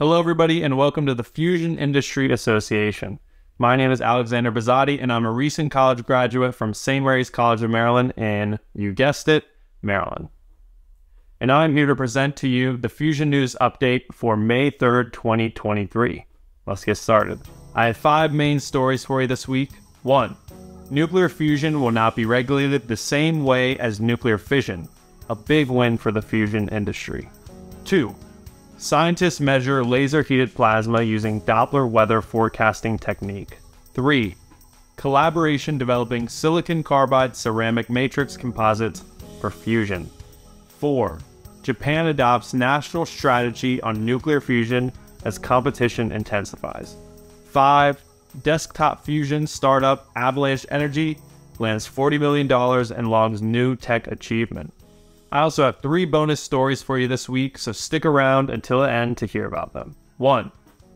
Hello, everybody, and welcome to the Fusion Industry Association. My name is Alexander Behzadi, and I'm a recent college graduate from St. Mary's College of Maryland in, you guessed it, Maryland. And I'm here to present to you the Fusion News update for May 3rd, 2023. Let's get started. I have five main stories for you this week. One, nuclear fusion will not be regulated the same way as nuclear fission, a big win for the fusion industry. Two, Scientists measure laser heated plasma using Doppler weather forecasting technique. 3. Collaboration developing silicon carbide ceramic matrix composites for fusion. 4. Japan adopts national strategy on nuclear fusion as competition intensifies. 5. Desktop fusion startup Avalanche Energy lands $40 million and logs new tech achievement. I also have three bonus stories for you this week, so stick around until the end to hear about them. 1.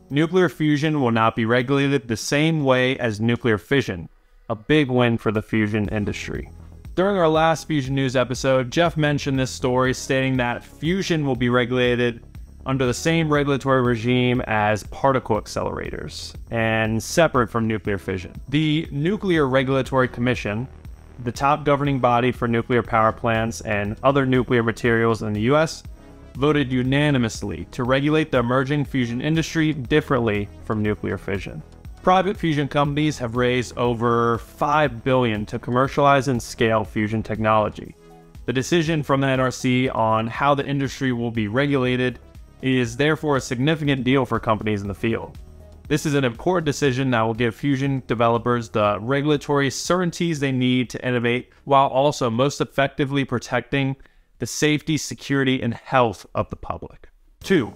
Nuclear fusion will not be regulated the same way as nuclear fission, a big win for the fusion industry. During our last Fusion News episode, Jeff mentioned this story stating that fusion will be regulated under the same regulatory regime as particle accelerators and separate from nuclear fission. The Nuclear Regulatory Commission, the top governing body for nuclear power plants and other nuclear materials in the US, voted unanimously to regulate the emerging fusion industry differently from nuclear fission. Private fusion companies have raised over 5 billion to commercialize and scale fusion technology. The decision from the NRC on how the industry will be regulated is therefore a significant deal for companies in the field. This is an important decision that will give Fusion developers the regulatory certainties they need to innovate while also most effectively protecting the safety, security, and health of the public. 2.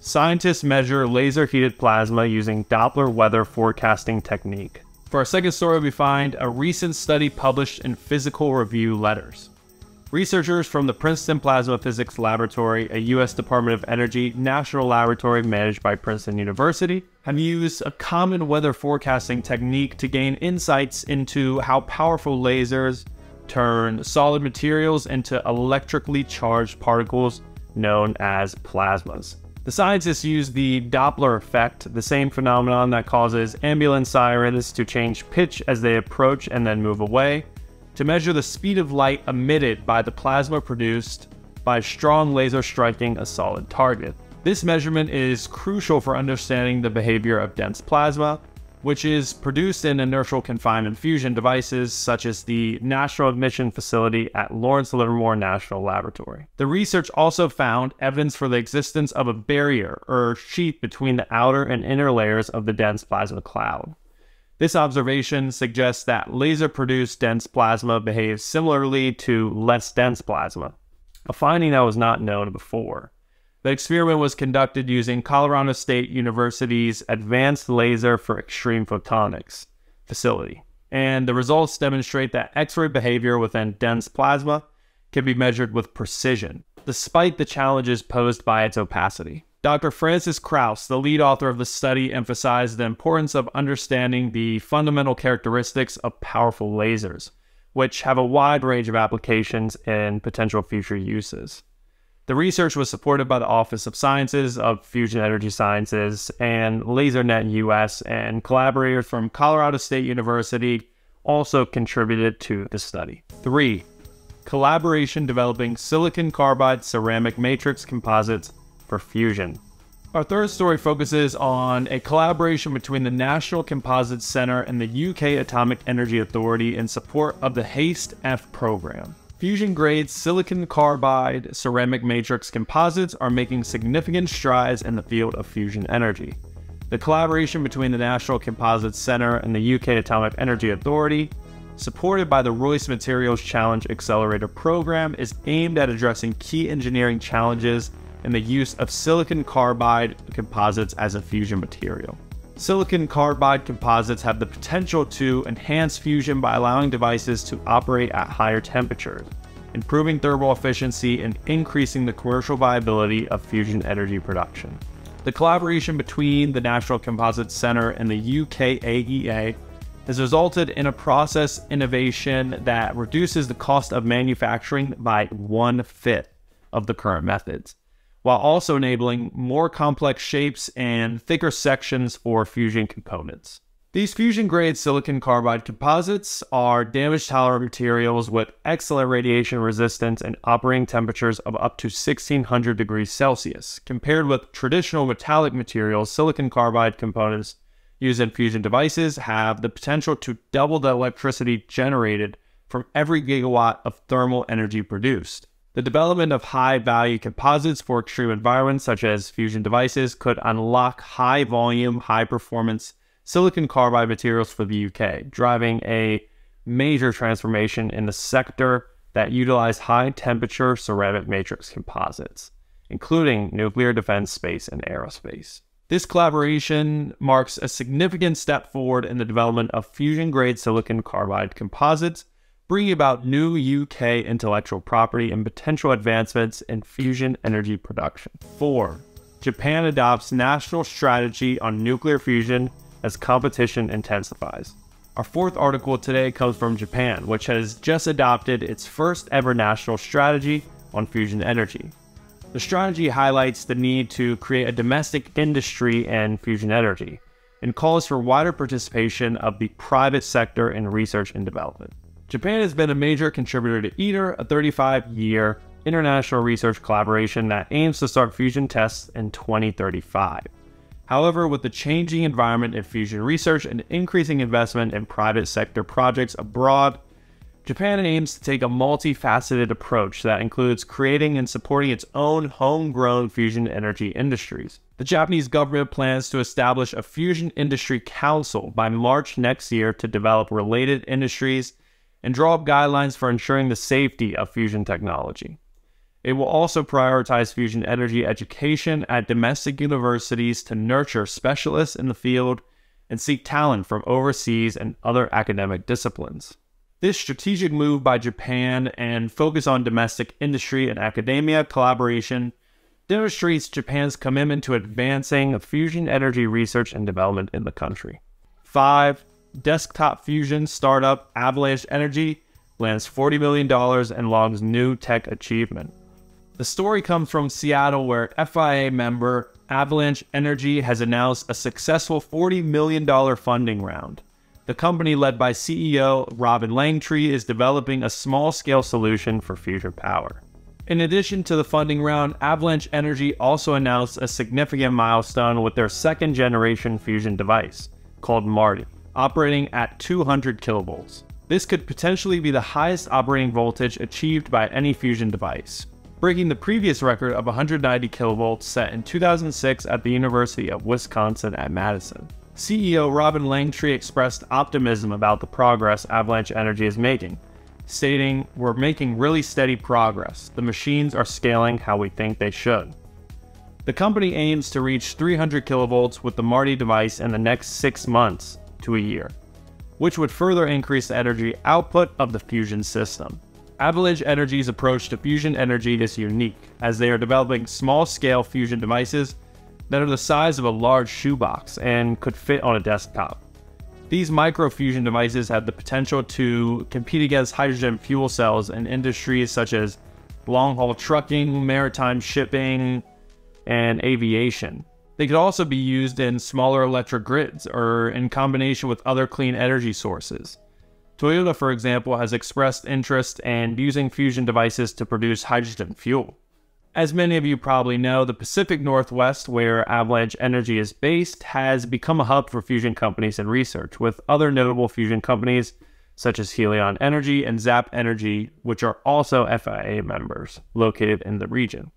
Scientists measure laser heated plasma using Doppler weather forecasting technique. For our second story, we find a recent study published in Physical Review Letters. Researchers from the Princeton Plasma Physics Laboratory, a U.S. Department of Energy national laboratory managed by Princeton University, have used a common weather forecasting technique to gain insights into how powerful lasers turn solid materials into electrically charged particles known as plasmas. The scientists use the Doppler effect, the same phenomenon that causes ambulance sirens to change pitch as they approach and then move away, to measure the speed of light emitted by the plasma produced by strong laser striking a solid target. This measurement is crucial for understanding the behavior of dense plasma, which is produced in inertial confinement fusion devices such as the National Ignition Facility at Lawrence Livermore National Laboratory. The research also found evidence for the existence of a barrier or sheath between the outer and inner layers of the dense plasma cloud. This observation suggests that laser produced dense plasma behaves similarly to less dense plasma, a finding that was not known before. The experiment was conducted using Colorado State University's Advanced Laser for Extreme Photonics facility, and the results demonstrate that X ray behavior within dense plasma can be measured with precision, despite the challenges posed by its opacity. Dr. Frances Kraus, the lead author of the study, emphasized the importance of understanding the fundamental characteristics of powerful lasers, which have a wide range of applications and potential future uses. The research was supported by the Office of Sciences of Fusion Energy Sciences and LaserNet US, and collaborators from Colorado State University also contributed to the study. 3. Collaboration developing silicon carbide ceramic matrix composites for fusion. Our third story focuses on a collaboration between the National Composites Centre and the UK Atomic Energy Authority in support of the HASTE F program. Fusion grade silicon carbide ceramic matrix composites are making significant strides in the field of fusion energy. The collaboration between the National Composites Centre and the UK Atomic Energy Authority, supported by the Royce Materials Challenge Accelerator program, is aimed at addressing key engineering challenges and the use of silicon carbide composites as a fusion material. Silicon carbide composites have the potential to enhance fusion by allowing devices to operate at higher temperatures, improving thermal efficiency and increasing the commercial viability of fusion energy production. The collaboration between the National Composites Centre and the UK AEA has resulted in a process innovation that reduces the cost of manufacturing by one fifth of the current methods while also enabling more complex shapes and thicker sections for fusion components. These fusion grade silicon carbide composites are damage tolerant materials with excellent radiation resistance and operating temperatures of up to 1600 degrees Celsius. Compared with traditional metallic materials, silicon carbide components used in fusion devices have the potential to double the electricity generated from every gigawatt of thermal energy produced. The development of high value composites for extreme environments such as fusion devices could unlock high volume, high performance silicon carbide materials for the UK, driving a major transformation in the sector that utilize high temperature ceramic matrix composites, including nuclear defense, space, and aerospace. This collaboration marks a significant step forward in the development of fusion grade silicon carbide composites, bringing about new UK intellectual property and potential advancements in fusion energy production. 4. Japan adopts national strategy on nuclear fusion as competition intensifies. Our fourth article today comes from Japan, which has just adopted its first ever national strategy on fusion energy. The strategy highlights the need to create a domestic industry in fusion energy and calls for wider participation of the private sector in research and development. Japan has been a major contributor to ITER, a 35 year international research collaboration that aims to start fusion tests in 2035. However, with the changing environment in fusion research and increasing investment in private sector projects abroad, Japan aims to take a multifaceted approach that includes creating and supporting its own homegrown fusion energy industries. The Japanese government plans to establish a fusion industry council by March next year to develop related industries and draw up guidelines for ensuring the safety of fusion technology. It will also prioritize fusion energy education at domestic universities to nurture specialists in the field and seek talent from overseas and other academic disciplines. This strategic move by Japan and focus on domestic industry and academia collaboration demonstrates Japan's commitment to advancing fusion energy research and development in the country. 5. Desktop fusion startup Avalanche Energy lands $40 million and logs new tech achievement. The story comes from Seattle, where FIA member Avalanche Energy has announced a successful $40 million funding round. The company, led by CEO Robin Langtry, is developing a small scale solution for future power. In addition to the funding round, Avalanche Energy also announced a significant milestone with their second generation fusion device, called Marty, operating at 200 kilovolts. This could potentially be the highest operating voltage achieved by any fusion device breaking the previous record of 190 kilovolts set in 2006 at the University of Wisconsin at Madison. CEO Robin Langtry expressed optimism about the progress Avalanche Energy is making, stating, We're making really steady progress. The machines are scaling how we think they should. The company aims to reach 300 kilovolts with the Marty device in the next six months to a year, which would further increase the energy output of the fusion system. Avalanche Energy's approach to fusion energy is unique, as they are developing small-scale fusion devices that are the size of a large shoebox and could fit on a desktop. These microfusion devices have the potential to compete against hydrogen fuel cells in industries such as long-haul trucking, maritime shipping, and aviation. They could also be used in smaller electric grids or in combination with other clean energy sources. Toyota, for example, has expressed interest in using fusion devices to produce hydrogen fuel. As many of you probably know, the Pacific Northwest, where Avalanche Energy is based, has become a hub for fusion companies and research, with other notable fusion companies such as Helion Energy and Zap Energy, which are also FIA members, located in the region.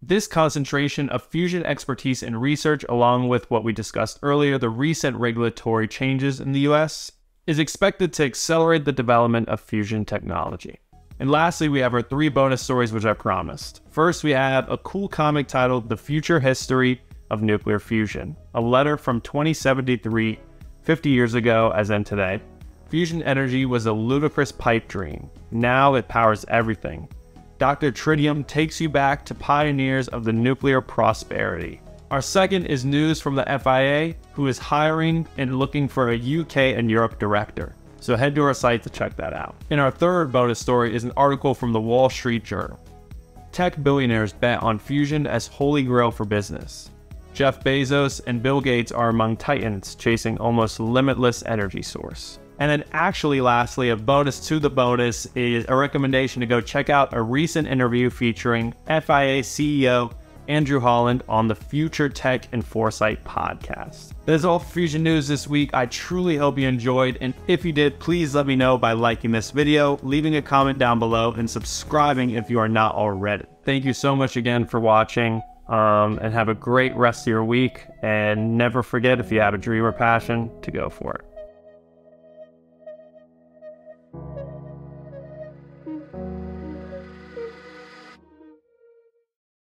This concentration of fusion expertise and research, along with what we discussed earlier, the recent regulatory changes in the US, is expected to accelerate the development of fusion technology. And lastly, we have our three bonus stories, which I promised. First, we have a cool comic titled The Future History of Nuclear Fusion, a letter from 2073, 50 years ago, as in today. Fusion energy was a ludicrous pipe dream. Now it powers everything. Dr. Tritium takes you back to pioneers of the nuclear prosperity. Our second is news from the FIA, who is hiring and looking for a UK and Europe director. So head to our site to check that out. And our third bonus story is an article from the Wall Street Journal. Tech billionaires bet on fusion as holy grail for business. Jeff Bezos and Bill Gates are among titans chasing almost limitless energy source. And then, actually, lastly, a bonus to the bonus is a recommendation to go check out a recent interview featuring FIA CEO Andrew Holland on the Future Tech and Foresight podcast. That's all for Fusion News this week. I truly hope you enjoyed, and if you did, please let me know by liking this video, leaving a comment down below, and subscribing if you are not already. Thank you so much again for watching. Um, and have a great rest of your week. And never forget if you have a dream or passion to go for it.